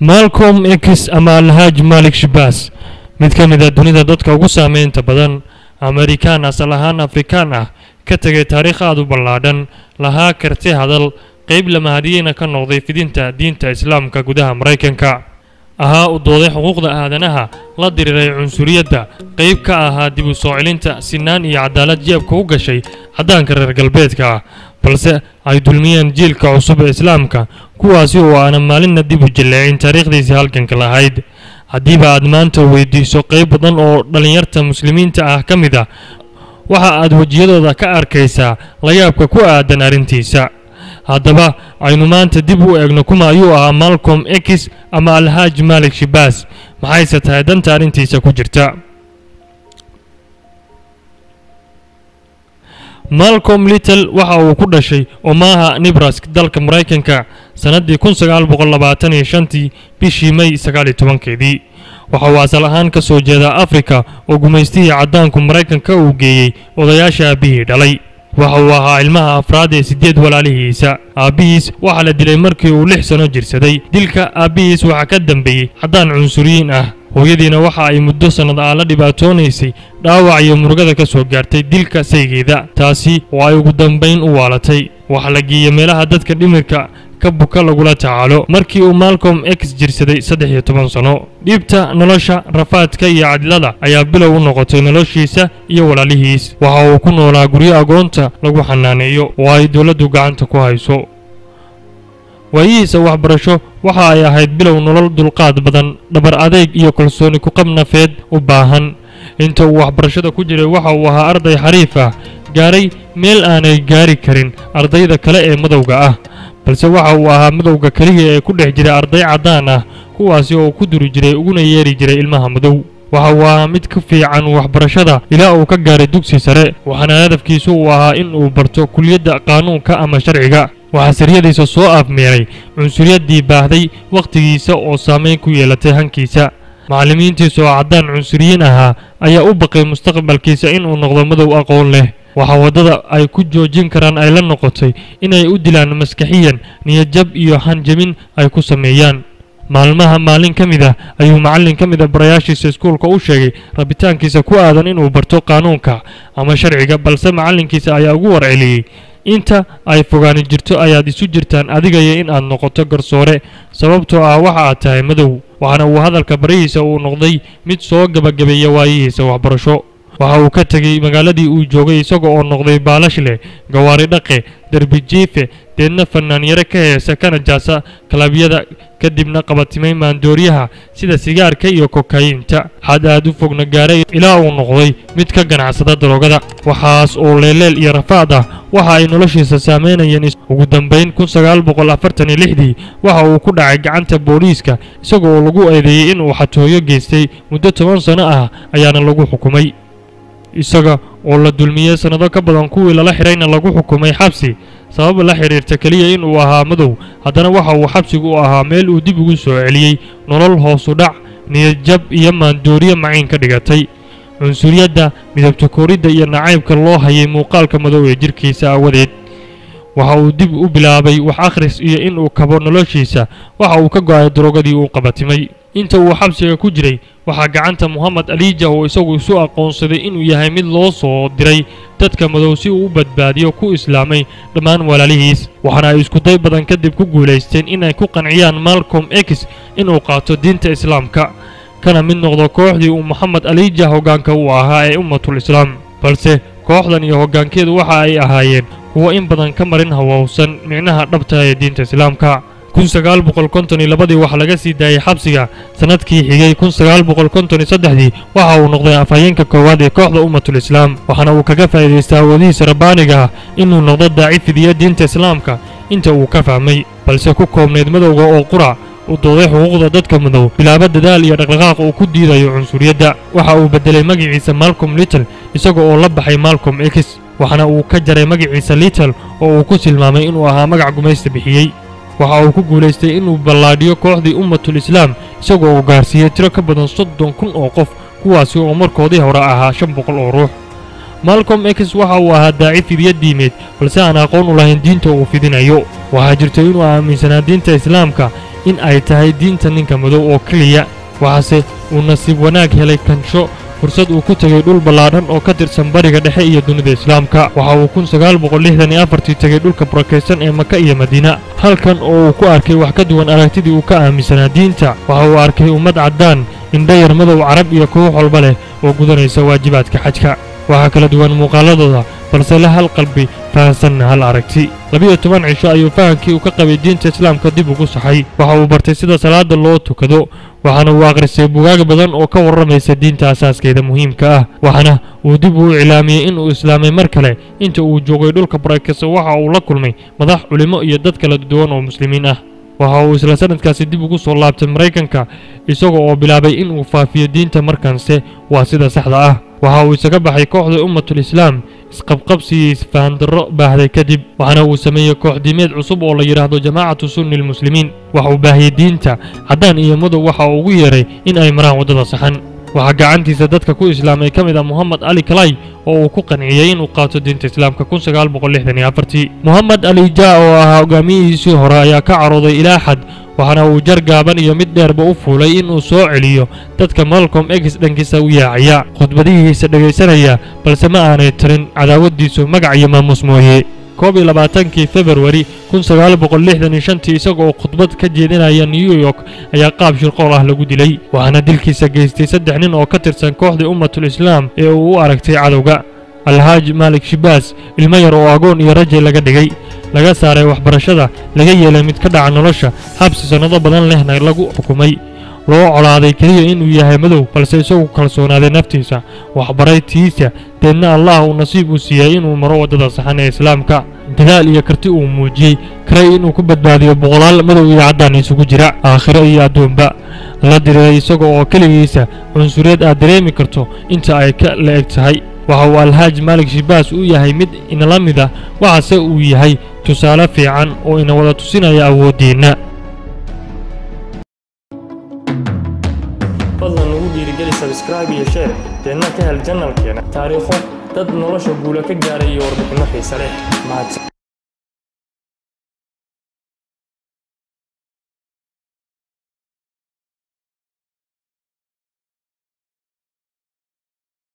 malcolm x ama alhaaj malik shibaas mid ka mid a dunida dadka ugu saameynta badan amerikaan asal ahaan afrikaan ah ka tegay taariikh aad u ballaadhan lahaa karti hadal qayb lamahadiyeyna ka noqday fidinta diinta islaamka gudaha maraykanka ahaa u dooday xuquuqda aadanaha la diriiray cunsuriyadda qayb ka ahaa dib u soo celinta sinaan iyo cadaalad jeebka u gashay caddaanka reer galbeedka. Balse ay dulmiyeen jiilka cusub ee islaamka kuwaasi oo aanan maalinna dib u jilleecin taariikhdiisii halganka lahayd. Haddiiba aad maanta weydiiso qayb badan oo dhallinyarta muslimiinta ah ka mid ah waxa aad wejiyadooda ka arkaysaa layaabka ku aadan arrintiisa haddaba aynu maanta dib u eegno kuma ayuu ahaa malcolm x ama alhaaj malik shibaas. Maxayse tahay? Danta arrintiisa ku jirta. Malcolm little waxa uu ku dhashay omaha nebrask dalka maraykanka sannaddii kun sagaal boqol labaatan iyo shantii bishii may sagaal iyo tobankeedii. Waxa uu asal ahaan ka soo jeedaa afrika oo gumaystihii caddaanku maraykanka uu geeyey odayaasha aabbihii dhalay waxa uu ahaa ilmaha afraad ee siddeed walaalihiisa. Aabbihiis waxaa la dilay markii uu lix sano jirsaday. Dilka aabbihiis waxaa ka dambeeyey caddaan cunsuriyiin ah. Hooyadiina waxa ay muddo sannad aan la dhibaatoonaysay dhaawac iyo murugada ka soo gaartay dilka saygeeda. Taasi oo ay ugu dambayn u waalatay. Waxaa la geeyey meelaha dadka dhimirka ka buka lagula tacaalo markii uu malcolm x jirsaday saddex iyo toban sano. Dhiibta nolosha rafaadka iyo cadlada ayaa bilow u noqotay noloshiisa iyo walaalihiis. Waxa uu ku noolaa guryo agoonta lagu xanaaneeyo oo ay dowladdu gacanta ku hayso. Waayihiisa waxbarasho waxa ay ahayd bilow nolol dulqaad badan dhabar adeyg iyo kalsooni ku-qab nafeed u baahan. Inta uu waxbarashada ku jiray waxa uu ahaa arday xariif ah gaaray meel aanay gaari karin ardayda kale ee madowga ah balse waxa uu ahaa madowga keliya ee ku dhex jiray arday caddaan ah kuwaasi oo ku duri jiray uguna yeeri jiray ilmaha madow. Waxa uu ahaa mid ka fiican waxbarashada ilaa uu ka gaaray dugsi sare waxaana hadafkiisu uu ahaa in uu barto kuliyadda qaanuunka ama sharciga. Waxaa sariyadiisa soo afmeeray cunsuriyaddii baahday wakhtigiisa oo saamayn ku yeelatay hankiisa macallimiintiisa oo caddaan cunsuriyiin ahaa ayaa u baqay mustaqbalkiisa inuu noqdo madow aqoon leh. Waxaa waddada ay ku joojin karaan ay la noqotay inay u dilaan maskaxiyan niyadjab iyo hanjamin ay ku sameeyaan. Maalmaha maalin ka mid ah ayuu macallin ka mid a barayaashiisa iskuulka u sheegay rabitaankiisa ku aadan inuu barto qaanuunka ama sharciga balse macallinkiisa ayaa ugu warceliyey inta ay fogaani jirto ayaad isu jirtaan adigaya in aad noqoto garsoore. Sababtoo ah waxa aad tahay madow waxaana uu hadalka barihiisa uu noqday mid soo gebagabeeya waayihiisa waxbarasho. Waxa uu ka tegey magaaladii uu joogay isaga oo noqday baalash leh gawaari dhaqe derbi jiife deedna fanaanyare ka heesa kana jaasa kalabyada kadibna qabatimay maandooriyaha sida sigaarka iyo kokayiinta xad aad u fogna gaaray ilaa uu noqday mid ka ganacsada daroogada. Waxaas oo leeleel iyo rafaad ah waxa ay noloshiisa saameynayeen ugu dambayn kun sagaal boqol afartan iyo lixdii waxa uu ku dhacay gacanta booliiska isaga oo lagu eedeeyey inuu xatooyo geystay muddo toban sano ah ayaana lagu xukumay. Isaga oo la dulmiyey sannado ka badan kuwii lala xidhayna lagu xukumay xabsi sabab la xidhiirta keliya inuu ahaa madow. Haddana waxa uu xabsigu u ahaa meel uu dib ugu soo celiyey nolol hoosu dhac niyadjab iyo maandooriye maciin ka dhigatay. Cunsuriyadda midabta kooridda iyo nacaybka loo hayay muuqaalka madow ee jidhkiisa aawadeed waxa uu dib u bilaabay wax akhris iyo inuu kabo noloshiisa. Waxa uu ka go'ay daroogadii uu qabatimay. Inta uu xabsiga ku jiray waxaa gacanta mohamed aliija oo isagu isu aqoonsaday inuu yahay mid loo soo diray dadka madow si uu u badbaadiyo ku islaamay dhammaan walaalihiis. Waxaana ay iskuday badan kadib ku guulaysteen inay ku qanciyaan malcolm x inuu qaato diinta islaamka kana mid noqdo kooxdii uu moxamed aliija hoggaanka u ahaa ee ummatul islaam. Balse kooxdan iyo hoggaankeedu waxa ay ahaayeen kuwo in badan ka marin hawowsan micnaha dhabta ee diinta islaamka kun sagaal boqol konton iyo labadii waxaa laga sii daayey xabsiga sannadkii xigay kun sagaal boqol konton iyo saddexdii waxa uu noqday afhayeenka koowaad ee kooxda ummatul islaam waxaana uu kaga faa'iidaystay awoodihiisa rabbaaniga ah inuu noqdo daaci fidiya diinta islaamka. Inta uu ka fahmay balse ku koobnayd madowga oo qura uu dooday xuquuqda dadka madow bilaabo dadaal iyo dhaqdhaqaaq uu ku diidayo cunsuriyadda. Waxa uu beddelay magaciisa malcolm little isaga oo la baxay malcolm x waxaana uu ka jaray magaciisa little oo uu ku tilmaamay inuu ahaa magac gumaysta bixiyey waxa uu ku guulaystay inuu ballaadhiyo kooxdii ummatul islaam isagoo uu gaarsiiyey tiro ka badan soddon kun oo qof kuwaasi oo markoodii hore ahaa shan boqol oo ruux. Malcolm x waxa uu ahaa daaci fidiya diimeed balse aan aqoon u lahayn diinta uu fidinayo. Waxaa jirta inuu aaminsanaa diinta islaamka in ay tahay diinta ninka madow oo keliya waxaase uu nasiib wanaag helay kansho fursad uu ku tegay dhul ballaadhan oo ka tirsan bariga dhexe iyo dunida islaamka. Waxa uu kun sagaal boqol lixdan iyo afartii tegay dhulka barakaysan ee maka iyo madiina halkan oo uu ku arkay wax ka duwan aragtidii uu ka aaminsanaa diinta waxa uu arkay ummad caddaan indhayar madow carab iyo koox walba leh oo gudanaysa waajibaadka xajka waxaa kala duwan muuqaaladooda balse le hal qalbi fahansanna hal aragti. Labiyo toban cisho ayuu fahankii uu ka qabay diinta islaamka dib ugu saxay. Waxa uu bartay sida salaada loo tukado waxaana uu akhrisay bugaag badan oo ka warramaysa diinta asaaskeeda muhiimka ah. Waxaana uu dib u iclaamiyey in uu islaamay mar kale inta uu joogay dhulka barakaysan waxa uu la kulmay madax culimo iyo dad kala duwan oo muslimiin ah waxa uu isla sanadkaasi dib ugu soo laabtay maraykanka isaga oo bilaabay in uu faafiyo diinta markanse waa sida saxda ah. Waxa uu isaga baxay kooxda ummatul islaam isqabqabsi iyo isfahandarro baahday kadib waxaana uu sameeyey kooxdiimeed cusub oo la yidhaahdo jamaacatu sunni lmuslimiin waxa uu baahiyey diinta caddaan iyo madow waxa uu ugu yeedhay in ay maraan waddada saxan waxaa gacantiisa dadka ku islaamay ka mid ah mohamed ali kalay oo uu ku qanciyey inuu qaato diinta islaamka kun sagaal mohamed ali ja oo ahaa hogaamiyihiisii hore ayaa ka carooday ilaa xad waxaana uu jar gaaban iyo mid dheerba u fuulay inuu soo celiyo dadka malcolm x dhankiisa u yaacaya khudbadihiisa dhegaysanaya balse ma aanay tirin cadaawaddiisu magac iyo maamuus mooye koob iyo labaatankii februari kun sagaal boqol lixdan iyo shantii isaga oo khudbad ka jeedinaya new york ayaa qaab shirqool ah lagu dilay waxaana dilkiisa geystay saddex nin oo ka tirsan kooxdii ummatul islaam ee uu u aragtay cadowga. Alhaaj maalik shibaas ilmo yar oo agoon iyo rajay laga dhigay laga saaray waxbarashada laga yeelay mid ka dhaca nolosha habsi sannado badan lehna lagu xukumay. Loo colaaday keliya inuu yahay madow balse isagu kalsoonaaday naftiisa waxbaray tiisa deedna allah uu nasiib u siiyey inuu maro waddada saxan ee islaamka. Dadaal iyo karti uu muujiyey. Karay inuu ku badbaadiyo boqolaal madow iyo caddaan isugu jira. Aakhiro iyo adduunba la diriray isaga oo keligiisa cunsuriyad aad dareemi karto inta ay ka la eg tahay. Waxa uu alhaaj maalik shibaas u yahay mid inala mid ah. Waxaase uu yahay tusaale fiican oo ina wada tusinaya awooddeenna dhiirigeli sabscribe iyo share. Deedna ka hel janalkeena taariikho dad nolosha guula ka gaaray iyo warbixinno xiise leh. Mahadsan